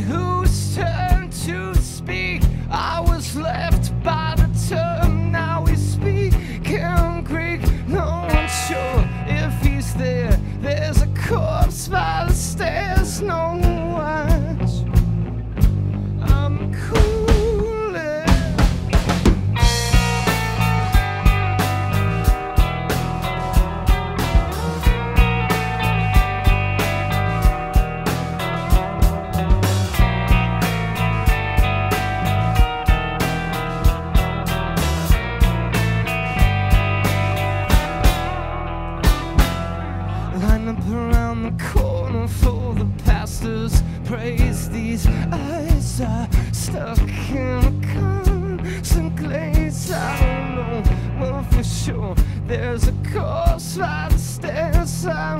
whose turn to speak. I was left by the term, now we speak in Greek. No one's sure if he's there. There's a corpse by the stairs, no up around the corner for the pastor's praise. These eyes are stuck in a constant glaze. I don't know, well, for sure. There's a course right the stairs. I'm